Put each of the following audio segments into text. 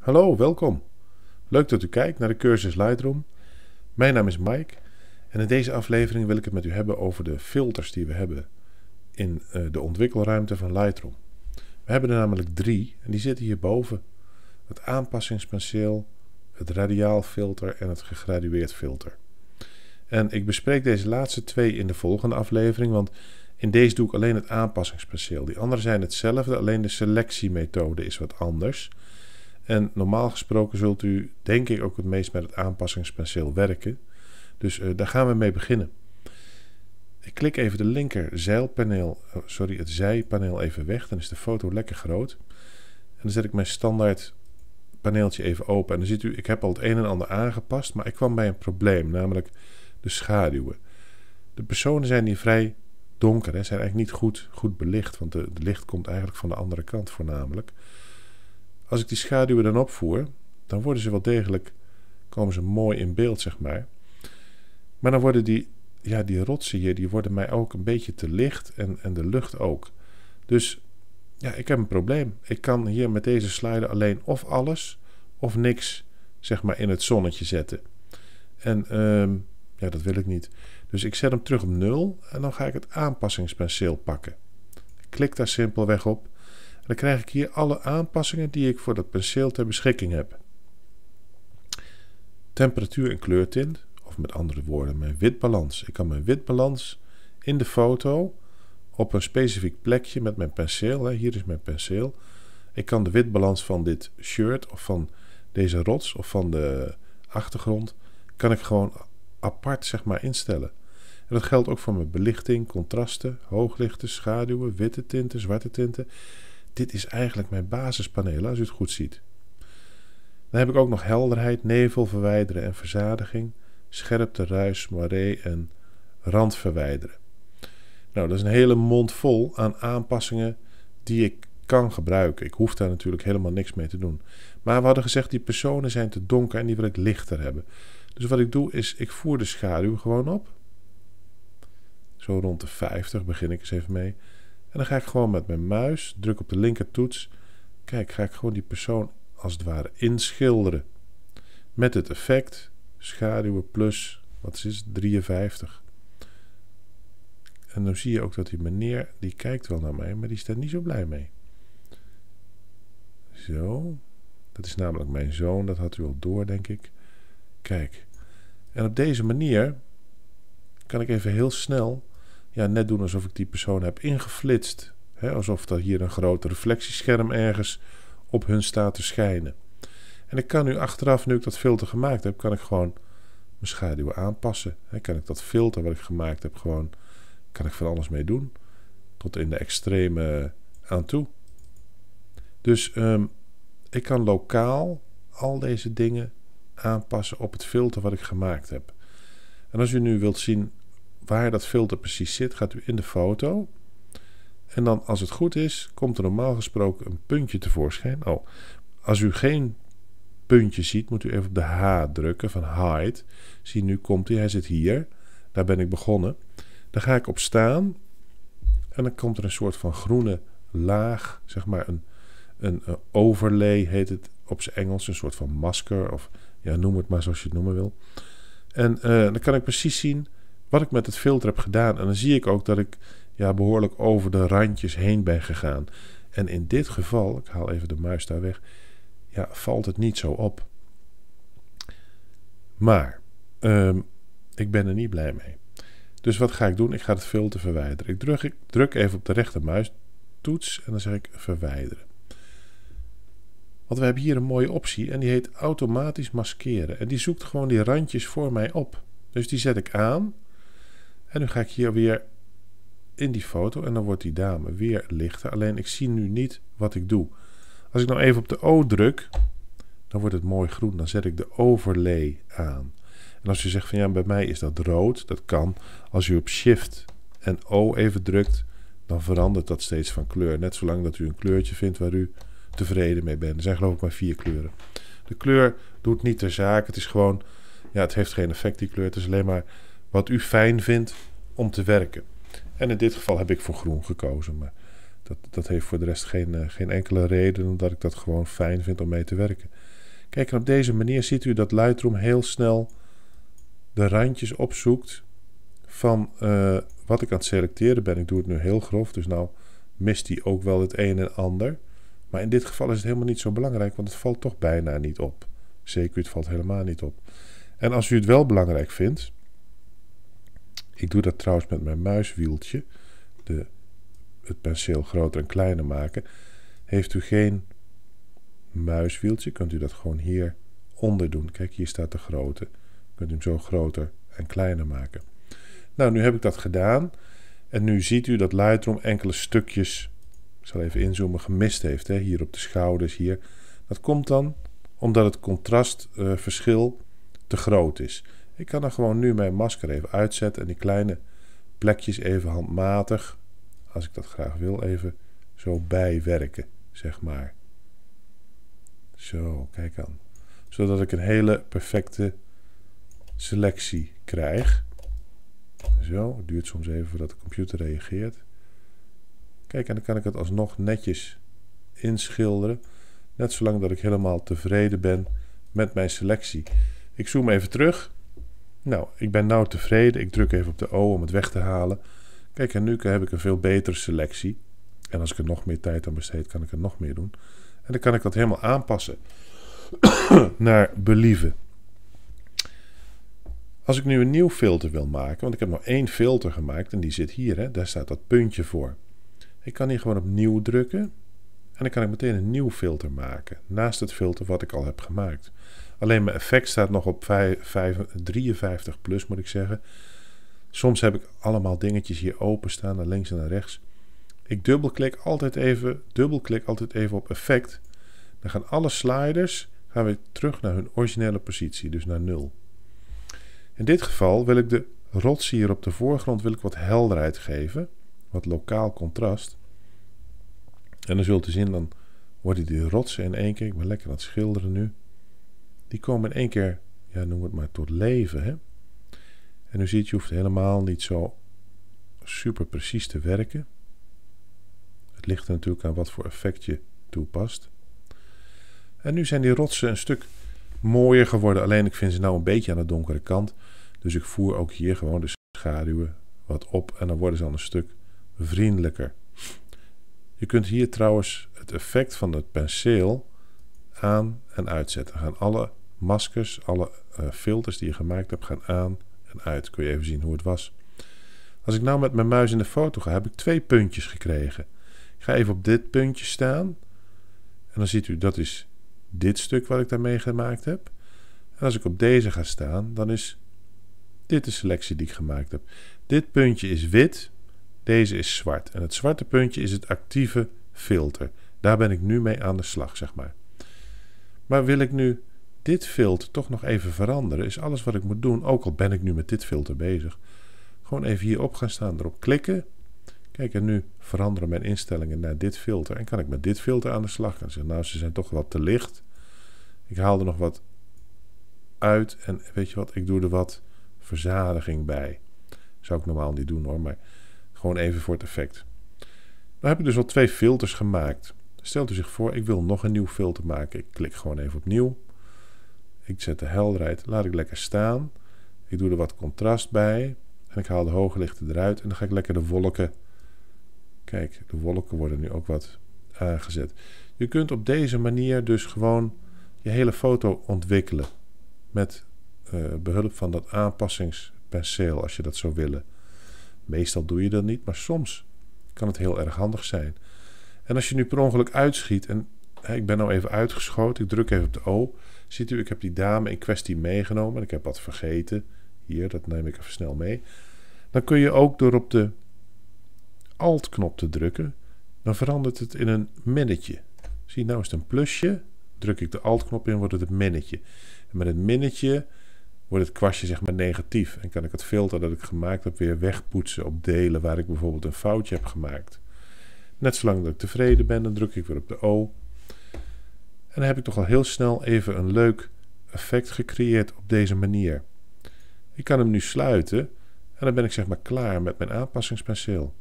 Hallo, welkom. Leuk dat u kijkt naar de cursus Lightroom. Mijn naam is Mike en in deze aflevering wil ik het met u hebben over de filters die we hebben in uh, de ontwikkelruimte van Lightroom. We hebben er namelijk drie en die zitten hierboven. Het aanpassingspenseel, het radiaalfilter en het gegradueerd filter. En ik bespreek deze laatste twee in de volgende aflevering, want in deze doe ik alleen het aanpassingspenseel. Die andere zijn hetzelfde, alleen de selectiemethode is wat anders. En normaal gesproken zult u, denk ik, ook het meest met het aanpassingspenseel werken. Dus uh, daar gaan we mee beginnen. Ik klik even de linker zeilpaneel, oh, sorry, het zijpaneel even weg. Dan is de foto lekker groot. En dan zet ik mijn standaard paneeltje even open. En dan ziet u, ik heb al het een en ander aangepast, maar ik kwam bij een probleem, namelijk de schaduwen. De personen zijn hier vrij donker, hè, zijn eigenlijk niet goed, goed belicht, want de licht komt eigenlijk van de andere kant voornamelijk. Als ik die schaduwen dan opvoer, dan worden ze wel degelijk, komen ze mooi in beeld, zeg maar. Maar dan worden die, ja, die rotsen hier, die worden mij ook een beetje te licht en, en de lucht ook. Dus ja, ik heb een probleem. Ik kan hier met deze slider alleen of alles of niks, zeg maar, in het zonnetje zetten. En um, ja, dat wil ik niet. Dus ik zet hem terug op 0 en dan ga ik het aanpassingspenseel pakken. Ik klik daar simpelweg op dan krijg ik hier alle aanpassingen die ik voor dat penseel ter beschikking heb. Temperatuur en kleurtint, of met andere woorden mijn witbalans. Ik kan mijn witbalans in de foto op een specifiek plekje met mijn penseel. Hier is mijn penseel. Ik kan de witbalans van dit shirt of van deze rots of van de achtergrond kan ik gewoon apart zeg maar instellen. En dat geldt ook voor mijn belichting, contrasten, hooglichten, schaduwen, witte tinten, zwarte tinten. Dit is eigenlijk mijn basispaneel als u het goed ziet. Dan heb ik ook nog helderheid, nevel verwijderen en verzadiging, scherpte, ruis, moiré en rand verwijderen. Nou, dat is een hele mond vol aan aanpassingen die ik kan gebruiken. Ik hoef daar natuurlijk helemaal niks mee te doen. Maar we hadden gezegd, die personen zijn te donker en die wil ik lichter hebben. Dus wat ik doe is, ik voer de schaduw gewoon op. Zo rond de 50 begin ik eens even mee. En dan ga ik gewoon met mijn muis, druk op de linker toets. Kijk, ga ik gewoon die persoon als het ware inschilderen. Met het effect schaduwen plus, wat is het, 53. En dan zie je ook dat die meneer, die kijkt wel naar mij, maar die staat niet zo blij mee. Zo. Dat is namelijk mijn zoon, dat had u al door, denk ik. Kijk. En op deze manier kan ik even heel snel ja, net doen alsof ik die persoon heb ingeflitst. Hè, alsof er hier een groot reflectiescherm ergens op hun staat te schijnen. En ik kan nu achteraf, nu ik dat filter gemaakt heb, kan ik gewoon mijn schaduwen aanpassen. Hè, kan ik dat filter wat ik gemaakt heb gewoon, kan ik van alles mee doen. Tot in de extreme aan toe. Dus um, ik kan lokaal al deze dingen aanpassen op het filter wat ik gemaakt heb. En als u nu wilt zien waar dat filter precies zit, gaat u in de foto. En dan, als het goed is, komt er normaal gesproken een puntje tevoorschijn. Oh, als u geen puntje ziet, moet u even op de H drukken van hide. Zie, nu komt hij. Hij zit hier. Daar ben ik begonnen. Dan ga ik op staan. En dan komt er een soort van groene laag, zeg maar een, een, een overlay heet het op zijn Engels. Een soort van masker of ja, noem het maar zoals je het noemen wil. En uh, dan kan ik precies zien wat ik met het filter heb gedaan. En dan zie ik ook dat ik ja, behoorlijk over de randjes heen ben gegaan. En in dit geval, ik haal even de muis daar weg, ja, valt het niet zo op. Maar um, ik ben er niet blij mee. Dus wat ga ik doen? Ik ga het filter verwijderen. Ik druk, ik druk even op de rechtermuistoets en dan zeg ik verwijderen. Want we hebben hier een mooie optie en die heet automatisch maskeren. En die zoekt gewoon die randjes voor mij op. Dus die zet ik aan. En nu ga ik hier weer in die foto en dan wordt die dame weer lichter. Alleen ik zie nu niet wat ik doe. Als ik nou even op de O druk, dan wordt het mooi groen. Dan zet ik de overlay aan. En als u zegt van ja, bij mij is dat rood, dat kan. Als u op Shift en O even drukt, dan verandert dat steeds van kleur. Net zolang dat u een kleurtje vindt waar u tevreden mee bent. Er zijn geloof ik maar vier kleuren. De kleur doet niet ter zake. Het is gewoon, ja, het heeft geen effect die kleur. Het is alleen maar wat u fijn vindt om te werken. En in dit geval heb ik voor groen gekozen. Maar Dat, dat heeft voor de rest geen, uh, geen enkele reden, omdat ik dat gewoon fijn vind om mee te werken. Kijk, en op deze manier ziet u dat Lightroom heel snel de randjes opzoekt van uh, wat ik aan het selecteren ben. Ik doe het nu heel grof, dus nou mist hij ook wel het een en ander. Maar in dit geval is het helemaal niet zo belangrijk, want het valt toch bijna niet op. Zeker, het valt helemaal niet op. En als u het wel belangrijk vindt, ik doe dat trouwens met mijn muiswieltje, de, het penseel groter en kleiner maken. Heeft u geen muiswieltje, kunt u dat gewoon hier onder doen. Kijk, hier staat de grote. Kunt u hem zo groter en kleiner maken. Nou, nu heb ik dat gedaan. En nu ziet u dat Lightroom enkele stukjes, ik zal even inzoomen, gemist heeft. Hè? Hier op de schouders, hier. Dat komt dan omdat het contrastverschil uh, te groot is. Ik kan er gewoon nu mijn masker even uitzetten en die kleine plekjes even handmatig, als ik dat graag wil, even zo bijwerken, zeg maar. Zo, kijk aan. Zodat ik een hele perfecte selectie krijg. Zo, het duurt soms even voordat de computer reageert. Kijk, en dan kan ik het alsnog netjes inschilderen. Net zolang dat ik helemaal tevreden ben met mijn selectie. Ik zoom even terug. Nou, ik ben nou tevreden. Ik druk even op de O om het weg te halen. Kijk, en nu heb ik een veel betere selectie. En als ik er nog meer tijd aan besteed, kan ik er nog meer doen. En dan kan ik dat helemaal aanpassen naar believen. Als ik nu een nieuw filter wil maken, want ik heb nog één filter gemaakt en die zit hier, hè, daar staat dat puntje voor. Ik kan hier gewoon op nieuw drukken en dan kan ik meteen een nieuw filter maken, naast het filter wat ik al heb gemaakt. Alleen mijn effect staat nog op 5, 53 plus moet ik zeggen. Soms heb ik allemaal dingetjes hier openstaan, naar links en naar rechts. Ik dubbelklik altijd even, dubbelklik altijd even op effect. Dan gaan alle sliders gaan weer terug naar hun originele positie, dus naar 0. In dit geval wil ik de rots hier op de voorgrond wil ik wat helderheid geven, wat lokaal contrast. En dan zult u zien, dan worden die rotsen in één keer, ik ben lekker aan het schilderen nu, die komen in één keer, ja noem het maar, tot leven. Hè? En u ziet, je hoeft helemaal niet zo super precies te werken. Het ligt er natuurlijk aan wat voor effect je toepast. En nu zijn die rotsen een stuk mooier geworden. Alleen ik vind ze nou een beetje aan de donkere kant. Dus ik voer ook hier gewoon de schaduwen wat op. En dan worden ze dan een stuk vriendelijker. Je kunt hier trouwens het effect van het penseel aan en uitzetten. Dan gaan alle maskers, alle uh, filters die je gemaakt hebt, gaan aan en uit. Kun je even zien hoe het was. Als ik nou met mijn muis in de foto ga, heb ik twee puntjes gekregen. Ik ga even op dit puntje staan. En dan ziet u, dat is dit stuk wat ik daarmee gemaakt heb. En als ik op deze ga staan, dan is dit de selectie die ik gemaakt heb. Dit puntje is wit, deze is zwart. En het zwarte puntje is het actieve filter. Daar ben ik nu mee aan de slag, zeg maar. Maar wil ik nu dit filter toch nog even veranderen, is alles wat ik moet doen, ook al ben ik nu met dit filter bezig, gewoon even hierop gaan staan, erop klikken. Kijk, en nu veranderen mijn instellingen naar dit filter. En kan ik met dit filter aan de slag gaan. Zeggen, nou, ze zijn toch wat te licht. Ik haal er nog wat uit. En weet je wat, ik doe er wat verzadiging bij. Zou ik normaal niet doen hoor, maar gewoon even voor het effect. Dan heb ik dus al twee filters gemaakt. Stelt u zich voor, ik wil nog een nieuw filter maken. Ik klik gewoon even op nieuw. Ik zet de helderheid, laat ik lekker staan. Ik doe er wat contrast bij. En ik haal de hoge lichten eruit. En dan ga ik lekker de wolken. Kijk, de wolken worden nu ook wat aangezet. Je kunt op deze manier dus gewoon je hele foto ontwikkelen. Met uh, behulp van dat aanpassingspenseel, als je dat zou willen. Meestal doe je dat niet, maar soms kan het heel erg handig zijn. En als je nu per ongeluk uitschiet en ik ben nou even uitgeschoten, ik druk even op de O. Ziet u, ik heb die dame in kwestie meegenomen en ik heb wat vergeten. Hier, dat neem ik even snel mee. Dan kun je ook door op de Alt-knop te drukken, dan verandert het in een minnetje. Zie, nou is het een plusje. Druk ik de Alt-knop in, wordt het een minnetje. En met het minnetje wordt het kwastje zeg maar negatief. En kan ik het filter dat ik gemaakt heb weer wegpoetsen op delen waar ik bijvoorbeeld een foutje heb gemaakt. Net zolang dat ik tevreden ben, dan druk ik weer op de O. En dan heb ik toch al heel snel even een leuk effect gecreëerd op deze manier. Ik kan hem nu sluiten en dan ben ik zeg maar klaar met mijn aanpassingspenseel.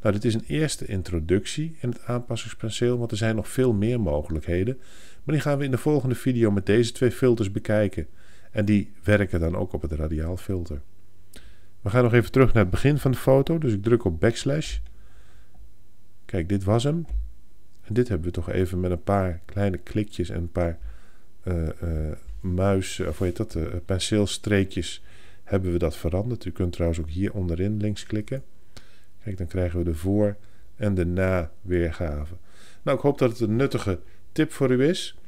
Nou, dit is een eerste introductie in het aanpassingspenseel, want er zijn nog veel meer mogelijkheden. Maar die gaan we in de volgende video met deze twee filters bekijken. En die werken dan ook op het radiaalfilter. We gaan nog even terug naar het begin van de foto, dus ik druk op backslash. Kijk, dit was hem. Dit hebben we toch even met een paar kleine klikjes en een paar uh, uh, muis, of hoe heet dat, uh, penseelstreekjes hebben we dat veranderd. U kunt trouwens ook hier onderin links klikken. Kijk, dan krijgen we de voor- en de na-weergave. Nou, ik hoop dat het een nuttige tip voor u is.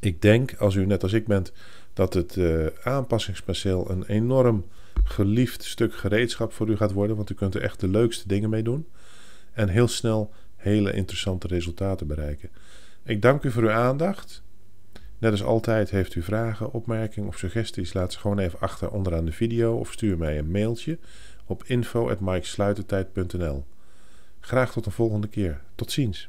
Ik denk, als u net als ik bent, dat het uh, aanpassingspenseel een enorm geliefd stuk gereedschap voor u gaat worden. Want u kunt er echt de leukste dingen mee doen. En heel snel hele interessante resultaten bereiken. Ik dank u voor uw aandacht. Net als altijd heeft u vragen, opmerkingen of suggesties, laat ze gewoon even achter onderaan de video of stuur mij een mailtje op info.mikesluitertijd.nl. Graag tot een volgende keer. Tot ziens.